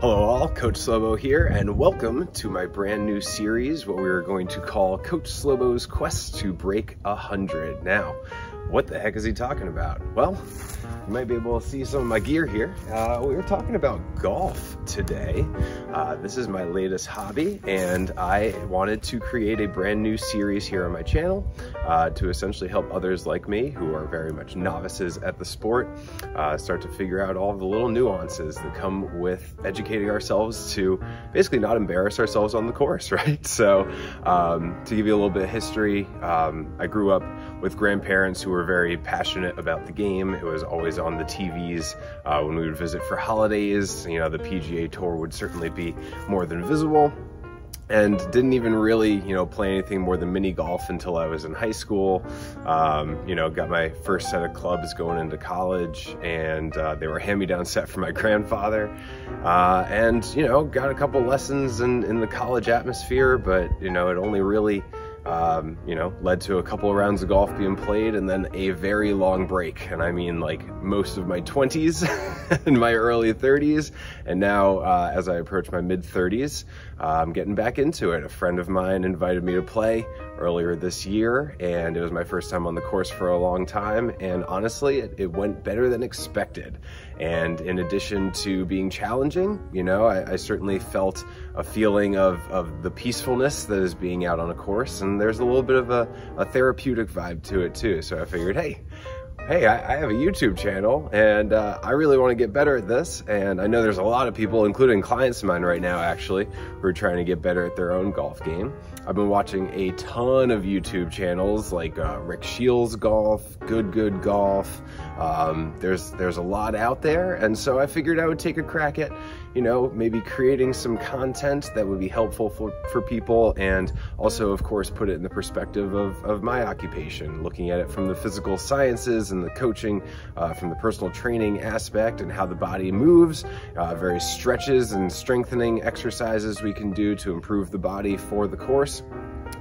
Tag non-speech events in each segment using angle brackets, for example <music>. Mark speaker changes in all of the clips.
Speaker 1: Hello all, Coach Slobo here, and welcome to my brand new series, what we are going to call Coach Slobo's Quest to Break a Hundred. Now, what the heck is he talking about? Well, you might be able to see some of my gear here. Uh, we were talking about golf today. Uh, this is my latest hobby, and I wanted to create a brand new series here on my channel uh, to essentially help others like me who are very much novices at the sport uh, start to figure out all the little nuances that come with educating ourselves to basically not embarrass ourselves on the course, <laughs> right? So, um, to give you a little bit of history, um, I grew up with grandparents who were very passionate about the game. It was always on the TVs uh, when we would visit for holidays. You know, the PGA Tour would certainly be more than visible and didn't even really, you know, play anything more than mini golf until I was in high school. Um, you know, got my first set of clubs going into college, and uh, they were hand-me-down <laughs> set from my grandfather. Uh, and you know, got a couple lessons in, in the college atmosphere, but you know, it only really um, you know, led to a couple of rounds of golf being played and then a very long break. And I mean like most of my 20s <laughs> and my early 30s. And now uh, as I approach my mid 30s, uh, I'm getting back into it. A friend of mine invited me to play earlier this year and it was my first time on the course for a long time. And honestly, it, it went better than expected. And in addition to being challenging, you know, I, I certainly felt a feeling of, of the peacefulness that is being out on a course. And Um, there's a little bit of a, a therapeutic vibe to it too. So I figured, hey, hey, I, I, have a YouTube channel and uh, I really want to get better at this. And I know there's a lot of people, including clients of mine right now, actually, who are trying to get better at their own golf game. I've been watching a ton of YouTube channels like uh, Rick Shields Golf, Good Good Golf. Um, there's there's a lot out there, and so I figured I would take a crack at, you know, maybe creating some content that would be helpful for, for people, and also, of course, put it in the perspective of, of my occupation, looking at it from the physical sciences and the coaching, uh, from the personal training aspect and how the body moves, uh, various stretches and strengthening exercises we can do to improve the body for the course.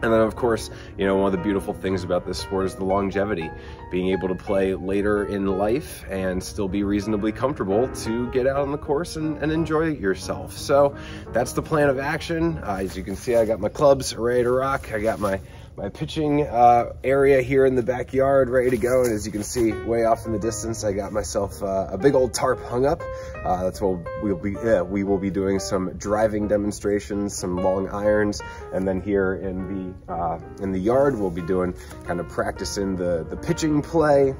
Speaker 1: And then, of course, you know, one of the beautiful things about this sport is the longevity. Being able to play later in life and still be reasonably comfortable to get out on the course and, and enjoy yourself. So that's the plan of action. Uh, as you can see, I got my clubs ready to rock. I got my my pitching uh, area here in the backyard ready to go. And as you can see way off in the distance, I got myself uh, a big old tarp hung up. Uh, that's what we'll be, we will be doing some driving demonstrations, some long irons. And then here in the, uh, in the yard, we'll be doing kind of practicing the, the pitching play,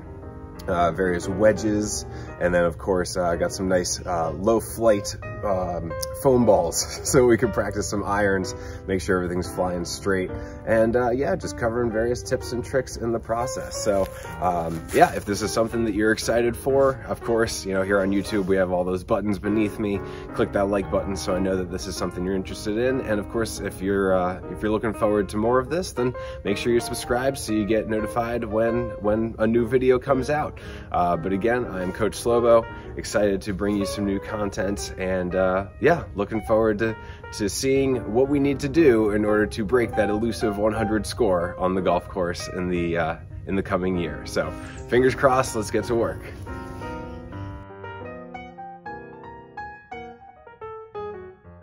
Speaker 1: uh, various wedges, and then of course I uh, got some nice low flight um, foam balls <laughs> so we can practice some irons, make sure everything's flying straight, and uh, yeah, just covering various tips and tricks in the process. So um, yeah, if this is something that you're excited for, of course, you know, here on YouTube we have all those buttons beneath me. Click that like button so I know that this is something you're interested in, and of course, if you're uh, if you're looking forward to more of this, then make sure you're subscribed so you get notified when when a new video comes out. Uh, but again, I'm Coach Slobo, excited to bring you some new content and uh, yeah, looking forward to, to seeing what we need to do in order to break that elusive 100 score on the golf course in the, uh, in the coming year. So fingers crossed, let's get to work.